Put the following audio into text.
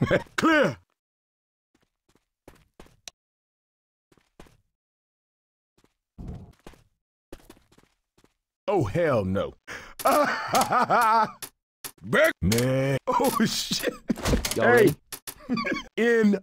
Clear! Oh, hell no. Back, man. Oh, shit. Y'all? Hey. In